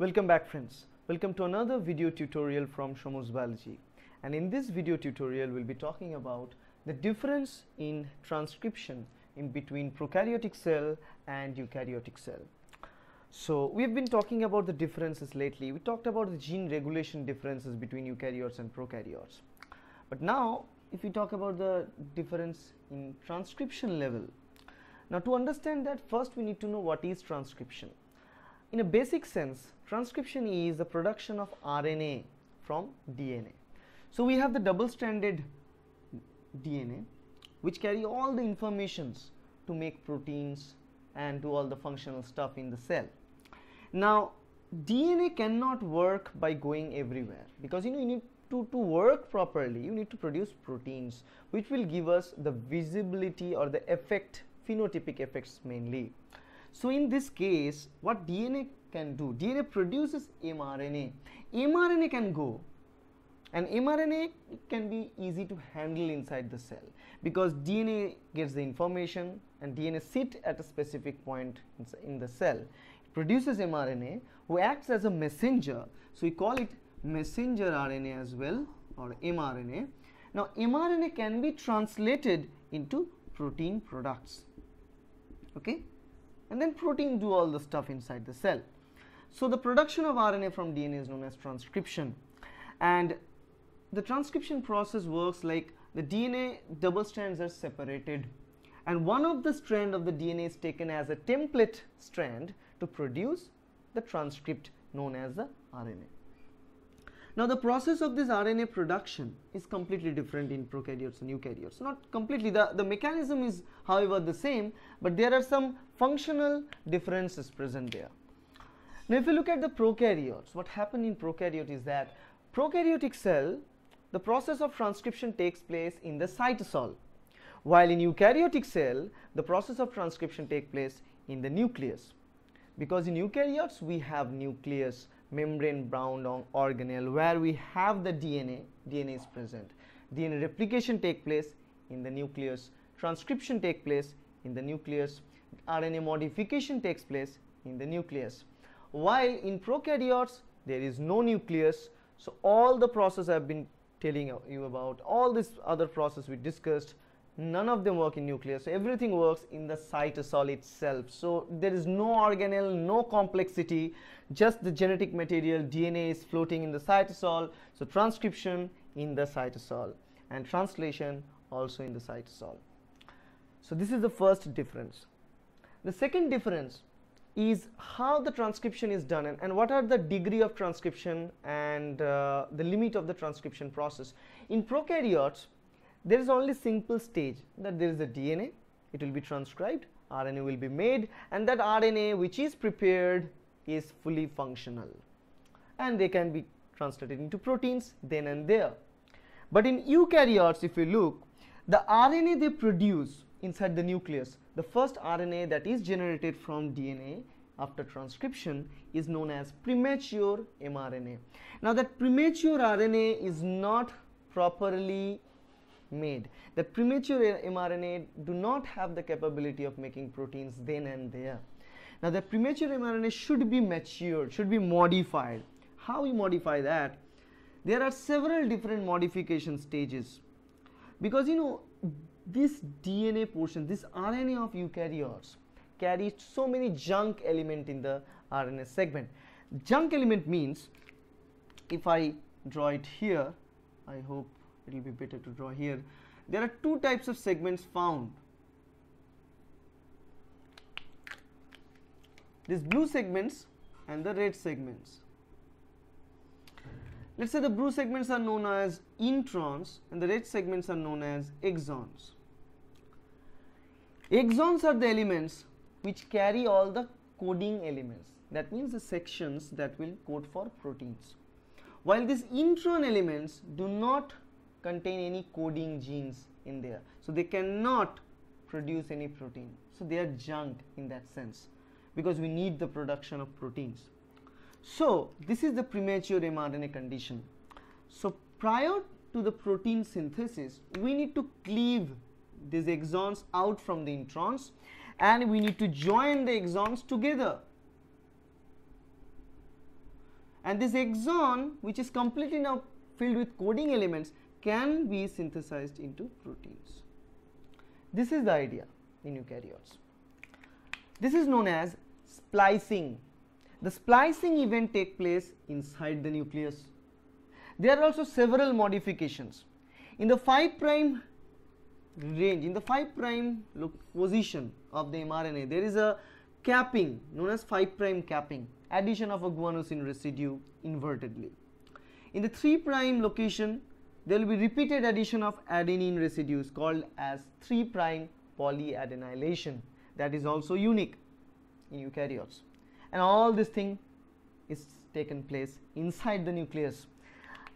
Welcome back friends. Welcome to another video tutorial from Shomu's Biology. And in this video tutorial, we'll be talking about the difference in transcription in between prokaryotic cell and eukaryotic cell. So we've been talking about the differences lately. We talked about the gene regulation differences between eukaryotes and prokaryotes. But now if we talk about the difference in transcription level. Now to understand that first we need to know what is transcription. In a basic sense, transcription is the production of RNA from DNA. So we have the double-stranded DNA which carry all the informations to make proteins and do all the functional stuff in the cell. Now DNA cannot work by going everywhere because you know you need to, to work properly you need to produce proteins which will give us the visibility or the effect phenotypic effects mainly. So in this case what DNA can do DNA produces mRNA. mRNA can go and mRNA can be easy to handle inside the cell because DNA gets the information and DNA sit at a specific point in the cell. It produces mRNA who acts as a messenger. So we call it messenger RNA as well or mRNA. Now mRNA can be translated into protein products. Okay and then protein do all the stuff inside the cell so the production of RNA from DNA is known as transcription and the transcription process works like the DNA double strands are separated and one of the strand of the DNA is taken as a template strand to produce the transcript known as the RNA. Now the process of this RNA production is completely different in prokaryotes and eukaryotes. Not completely, the, the mechanism is however the same, but there are some functional difference is present there. Now if you look at the prokaryotes, what happened in prokaryote is that prokaryotic cell, the process of transcription takes place in the cytosol, while in eukaryotic cell, the process of transcription takes place in the nucleus. Because in eukaryotes, we have nucleus membrane bound organelle where we have the DNA, DNA is present. DNA replication take place in the nucleus, transcription take place in the nucleus, RNA modification takes place in the nucleus. While in prokaryotes there is no nucleus, so all the process I have been telling you about, all this other process we discussed none of them work in nucleus. So everything works in the cytosol itself. So there is no organelle no complexity just the genetic material dna is floating in the cytosol so transcription in the cytosol and translation also in the cytosol. So this is the first difference the second difference is how the transcription is done and, and what are the degree of transcription and uh, the limit of the transcription process. In prokaryotes there is only simple stage that there is a DNA it will be transcribed RNA will be made and that RNA which is prepared is fully functional. And they can be translated into proteins then and there. But in eukaryotes if you look the RNA they produce inside the nucleus the first RNA that is generated from DNA after transcription is known as premature mRNA now that premature RNA is not properly made. The premature mRNA do not have the capability of making proteins then and there. Now the premature mRNA should be matured, should be modified. How we modify that? There are several different modification stages because you know this DNA portion, this RNA of eukaryotes carries so many junk element in the RNA segment. Junk element means if I draw it here, I hope it will be better to draw here. There are two types of segments found. These blue segments and the red segments. Let's say the blue segments are known as introns and the red segments are known as exons exons are the elements which carry all the coding elements. That means the sections that will code for proteins. While these intron elements do not contain any coding genes in there so they cannot produce any protein. So they are junk in that sense because we need the production of proteins. So this is the premature mRNA condition. So prior to the protein synthesis we need to cleave these exons out from the introns and we need to join the exons together and this exon which is completely now filled with coding elements can be synthesized into proteins. This is the idea in eukaryotes. This is known as splicing. The splicing event take place inside the nucleus. There are also several modifications. In the 5 prime range, in the 5 prime position of the mRNA, there is a capping known as 5 prime capping, addition of a guanosine residue invertedly. In the 3 prime location, there will be repeated addition of adenine residues called as 3 prime polyadenylation. That is also unique in eukaryotes. And all this thing is taken place inside the nucleus.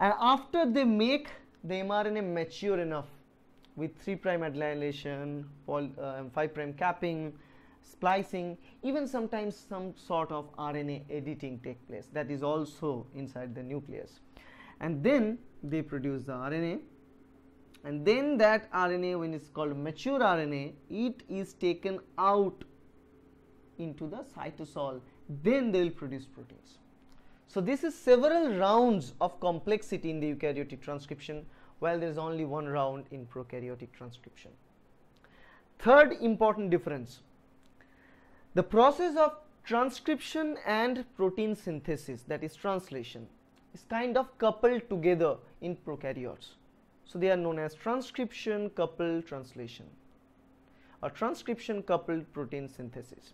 And after they make the mRNA mature enough with 3 prime adenylation, uh, 5 prime capping, splicing, even sometimes some sort of RNA editing take place that is also inside the nucleus. And then they produce the RNA and then that RNA when it's called mature RNA, it is taken out into the cytosol, then they will produce proteins. So this is several rounds of complexity in the eukaryotic transcription while there is only one round in prokaryotic transcription. Third important difference, the process of transcription and protein synthesis that is translation is kind of coupled together in prokaryotes. So they are known as transcription coupled translation or transcription coupled protein synthesis.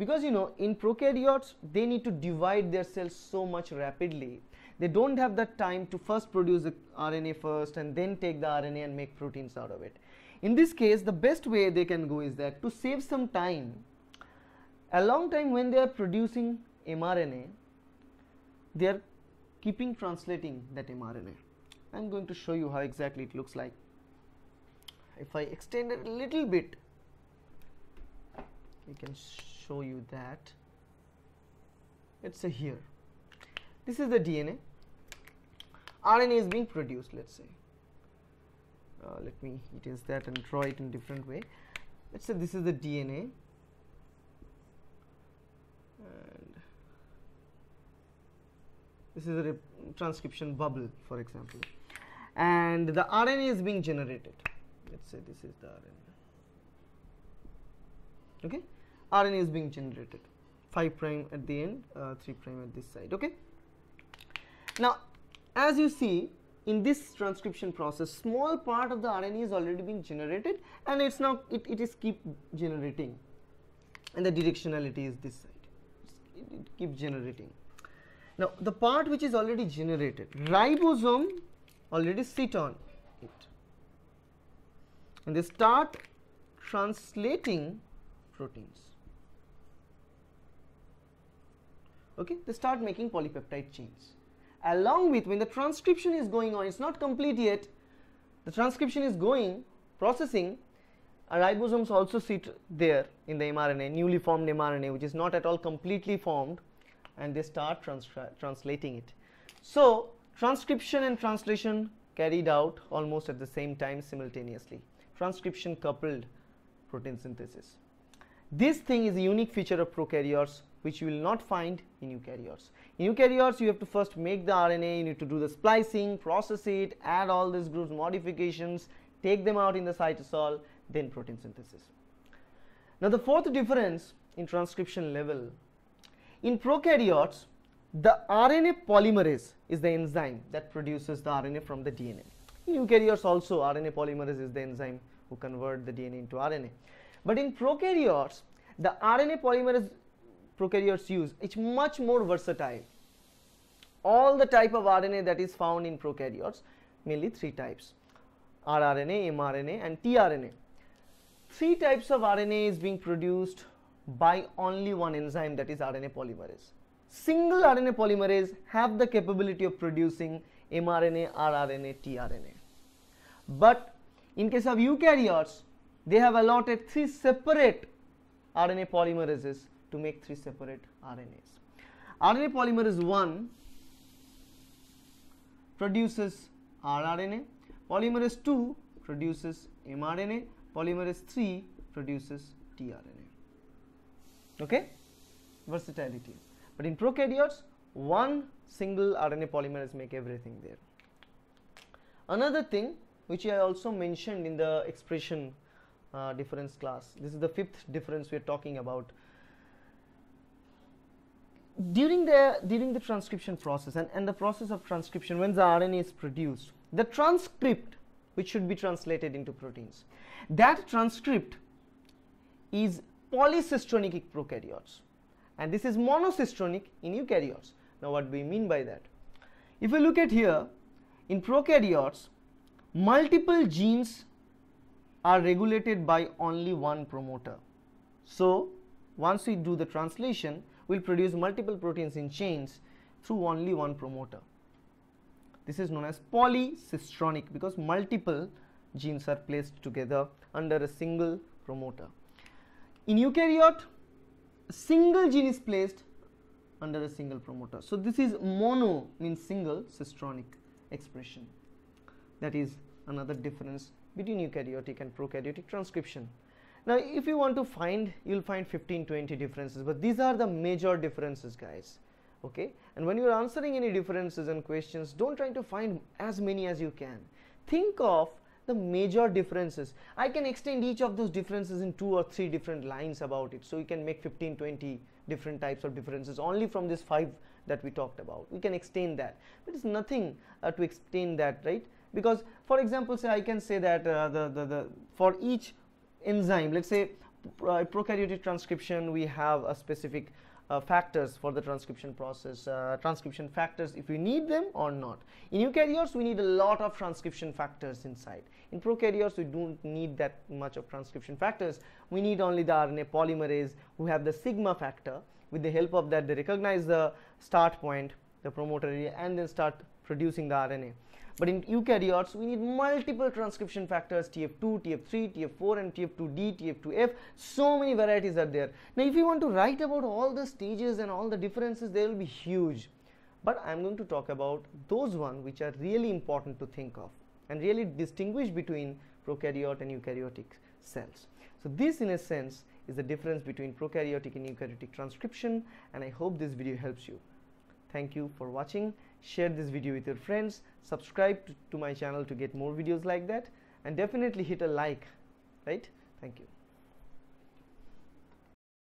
Because you know in prokaryotes they need to divide their cells so much rapidly they don't have the time to first produce the RNA first and then take the RNA and make proteins out of it. In this case, the best way they can go is that to save some time, a long time when they are producing mRNA, they are keeping translating that mRNA. I'm going to show you how exactly it looks like. If I extend it a little bit, I can show you that. let's say here. This is the DNA RNA is being produced let's say. Uh, let me is that and draw it in different way. Let's say this is the DNA and this is a transcription bubble for example. And the RNA is being generated. Let's say this is the RNA okay RNA is being generated. 5 prime at the end uh, 3 prime at this side okay? Now as you see in this transcription process small part of the RNA is already being generated and it's now it, it is keep generating. And the directionality is this side. It, it keeps generating. Now the part which is already generated ribosome already sit on it. And they start translating proteins okay they start making polypeptide chains along with when the transcription is going on, it's not complete yet, the transcription is going, processing, uh, ribosomes also sit there in the mRNA, newly formed mRNA, which is not at all completely formed, and they start trans translating it. So, transcription and translation carried out almost at the same time simultaneously. Transcription coupled protein synthesis. This thing is a unique feature of prokaryotes which you will not find in eukaryotes. In eukaryotes, you have to first make the RNA, you need to do the splicing, process it, add all these groups modifications, take them out in the cytosol, then protein synthesis. Now the fourth difference in transcription level, in prokaryotes, the RNA polymerase is the enzyme that produces the RNA from the DNA. In eukaryotes also RNA polymerase is the enzyme who convert the DNA into RNA. But in prokaryotes, the RNA polymerase prokaryotes use, it's much more versatile. All the type of RNA that is found in prokaryotes, mainly three types, rRNA, mRNA and tRNA. Three types of RNA is being produced by only one enzyme that is RNA polymerase. Single RNA polymerase have the capability of producing mRNA, rRNA, tRNA. But in case of eukaryotes, they have allotted three separate RNA polymerases to make three separate RNAs. RNA polymerase 1 produces rRNA, polymerase 2 produces mRNA, polymerase 3 produces tRNA. Okay? Versatility. But in prokaryotes, one single RNA polymerase make everything there. Another thing which I also mentioned in the expression uh, difference class, this is the fifth difference we are talking about. During the, during the transcription process and, and the process of transcription when the RNA is produced, the transcript which should be translated into proteins, that transcript is polycistronic in prokaryotes and this is monocistronic in eukaryotes. Now what do we mean by that? If we look at here, in prokaryotes, multiple genes are regulated by only one promoter. So once we do the translation, we'll produce multiple proteins in chains through only one promoter. This is known as polycistronic because multiple genes are placed together under a single promoter. In eukaryote, a single gene is placed under a single promoter. So this is mono means single cistronic expression. That is another difference between eukaryotic and prokaryotic transcription. Now if you want to find, you'll find 15, 20 differences, but these are the major differences guys. Okay, and when you're answering any differences and questions, don't try to find as many as you can. Think of the major differences. I can extend each of those differences in two or three different lines about it. So you can make 15, 20 different types of differences only from this five that we talked about. We can extend that. But it's nothing uh, to extend that, right? Because for example, say I can say that uh, the, the, the for each enzyme, let's say uh, prokaryotic transcription, we have a specific uh, factors for the transcription process, uh, transcription factors if we need them or not. In eukaryotes, we need a lot of transcription factors inside. In prokaryotes, we don't need that much of transcription factors. We need only the RNA polymerase who have the sigma factor. With the help of that, they recognize the start point, the promoter area, and then start producing the RNA. But in eukaryotes, we need multiple transcription factors TF2, TF3, TF4 and TF2D, TF2F. So many varieties are there. Now if you want to write about all the stages and all the differences, they will be huge. But I'm going to talk about those ones which are really important to think of and really distinguish between prokaryote and eukaryotic cells. So this in a sense is the difference between prokaryotic and eukaryotic transcription and I hope this video helps you. Thank you for watching. Share this video with your friends. Subscribe to, my channel to get more videos like that. And definitely hit a like. Right? Thank you.